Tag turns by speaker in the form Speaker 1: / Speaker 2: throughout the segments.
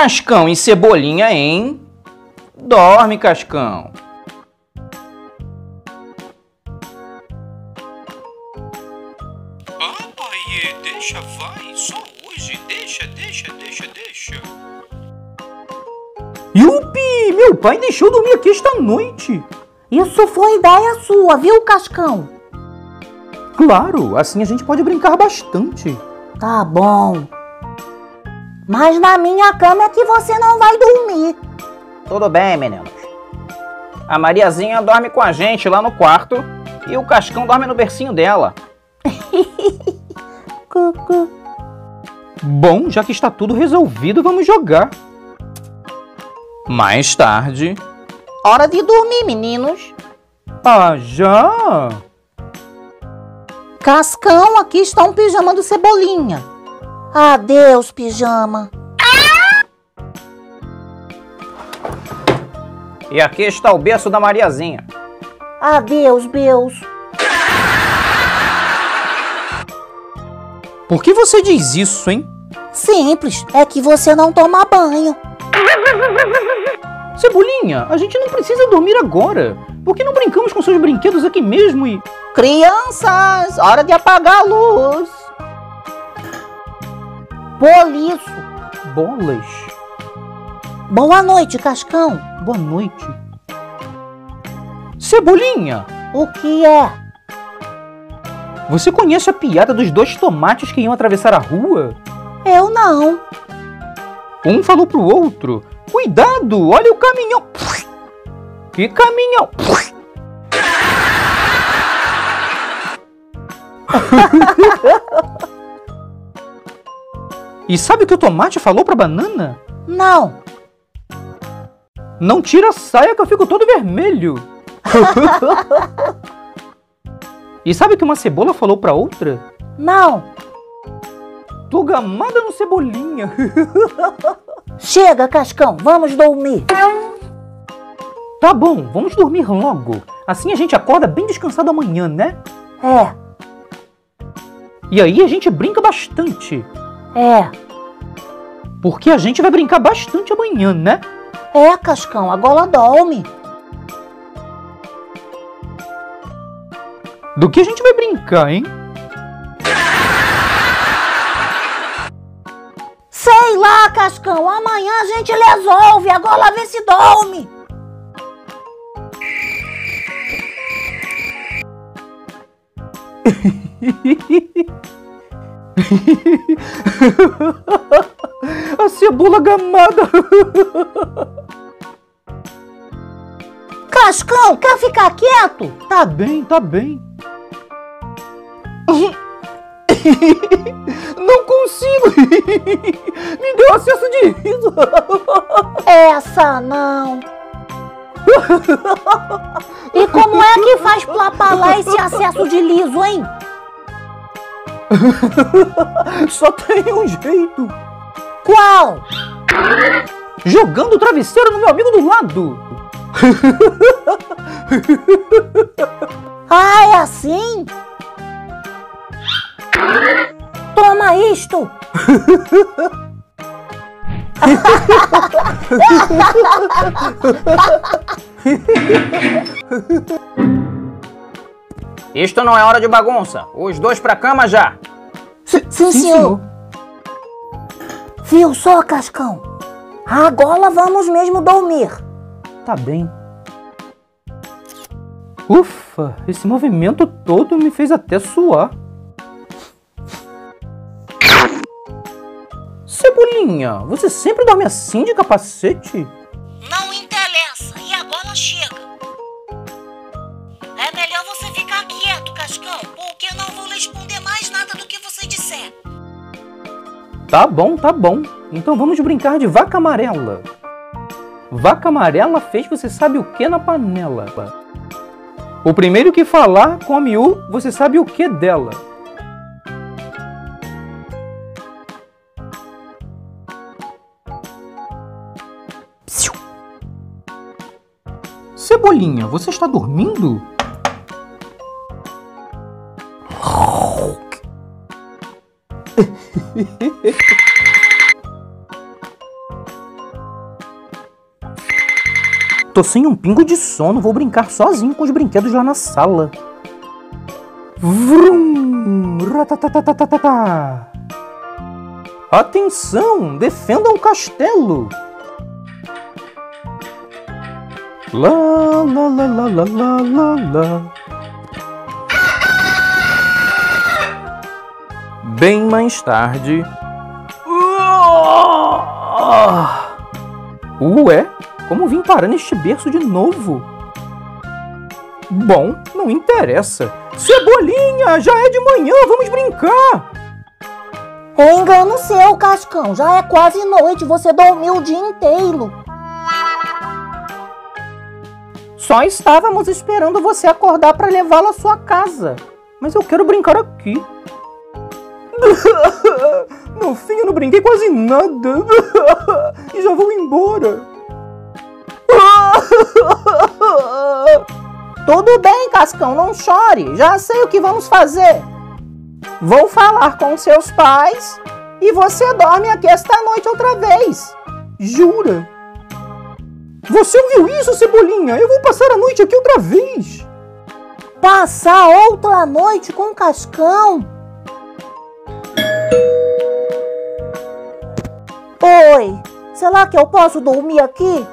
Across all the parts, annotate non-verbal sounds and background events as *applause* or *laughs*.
Speaker 1: Cascão e Cebolinha, hein? Dorme, Cascão.
Speaker 2: Ah, pai, deixa, vai. Só hoje. Deixa, deixa, deixa, deixa.
Speaker 3: Yupi! Meu pai deixou dormir aqui esta noite.
Speaker 4: Isso foi ideia sua, viu, Cascão?
Speaker 3: Claro, assim a gente pode brincar bastante.
Speaker 4: Tá bom. Mas na minha cama é que você não vai dormir.
Speaker 1: Tudo bem, meninos. A Mariazinha dorme com a gente lá no quarto e o Cascão dorme no bercinho dela. *laughs*
Speaker 4: Cucu.
Speaker 3: Bom, já que está tudo resolvido, vamos jogar.
Speaker 1: Mais tarde,
Speaker 4: Hora de dormir, meninos.
Speaker 3: Ah, já?
Speaker 4: Cascão, aqui está um pijama do Cebolinha. Adeus, pijama.
Speaker 1: e aqui está o berço da Mariazinha.
Speaker 4: Adeus, Beus.
Speaker 3: Por que você diz isso, hein?
Speaker 4: Simples, é que você não toma banho.
Speaker 3: Cebolinha, a gente não precisa dormir agora. Por que não brincamos com seus brinquedos aqui mesmo e.
Speaker 4: Crianças, hora de apagar a luz. Boliço.
Speaker 3: Bolas?
Speaker 4: Boa noite, Cascão.
Speaker 3: Boa noite. Cebolinha,
Speaker 4: O que é?
Speaker 3: você conhece a piada dos dois tomates que iam atravessar a rua?
Speaker 4: Eu não.
Speaker 3: Um falou pro outro: Cuidado, olha o caminhão. Que caminhão? *laughs* e sabe o que o tomate falou pra banana?
Speaker 4: Não.
Speaker 3: Não tira a saia que eu fico todo vermelho. *laughs* e sabe o que uma cebola falou pra outra?
Speaker 4: Não.
Speaker 3: Tô gamada no cebolinha. *laughs*
Speaker 4: Chega, Cascão, vamos dormir.
Speaker 3: tá bom, vamos dormir logo. Assim a gente acorda bem descansado amanhã, né?
Speaker 4: É,
Speaker 3: E aí a gente brinca bastante.
Speaker 4: é,
Speaker 3: Porque a gente vai brincar bastante amanhã, né?
Speaker 4: é, Cascão, agora dorme.
Speaker 3: Do que a gente vai brincar, hein?
Speaker 4: Sei lá, Cascão, amanhã a gente resolve, agora vê se dorme. *laughs*
Speaker 3: cebola gamada. *laughs*
Speaker 4: Cascão, quer ficar quieto?
Speaker 3: tá bem, tá bem. *laughs* Não consigo. *laughs* Me deu acesso de riso.
Speaker 4: Essa não. E como é que faz pra apalar esse acesso de liso, hein?
Speaker 3: Só tem um jeito.
Speaker 4: Qual?
Speaker 3: Jogando o travesseiro no meu amigo do lado. *laughs*
Speaker 4: Ah, é assim? Toma isto!
Speaker 1: Isto não é hora de bagunça. Os dois pra cama já.
Speaker 4: Sim, senhor. Viu só, Cascão? Agora vamos mesmo dormir.
Speaker 3: Tá bem. Ufa, esse movimento todo me fez até suar. Cebolinha, você sempre dorme assim de capacete? Tá bom, tá bom. Então vamos brincar de vaca amarela. Vaca amarela fez você sabe o que na panela. O primeiro que falar come o você sabe o que dela. Cebolinha, você está dormindo? *laughs* *laughs* tô sem um pingo de sono, vou brincar sozinho com os brinquedos lá na sala. Vrum! Ratatatatata. Atenção! Defendam o castelo! Lá, lá, lá, lá, lá, lá, lá. Bem mais tarde. Ué, como vim parar neste berço de novo? Bom, não interessa. Cebolinha, já é de manhã, vamos brincar!
Speaker 4: É engano seu, Cascão. Já é quase noite, você dormiu o dia inteiro.
Speaker 3: Só estávamos esperando você acordar para levá-lo à sua casa. Mas eu quero brincar aqui. *laughs* Eu não brinquei quase nada. *laughs* E já vou embora. *laughs*
Speaker 1: Tudo bem, Cascão, não chore. Já sei o que vamos fazer. Vou falar com seus pais e você dorme aqui esta noite outra vez.
Speaker 3: Jura? Você ouviu isso, Cebolinha? Eu vou passar a noite aqui outra vez.
Speaker 4: Passar outra noite com Cascão? Oi, será que eu posso dormir aqui?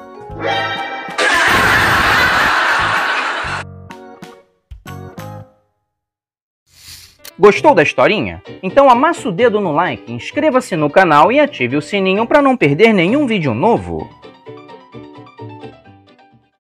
Speaker 1: Gostou da historinha? Então amassa o dedo no like, inscreva-se no canal e ative o sininho para não perder nenhum vídeo novo.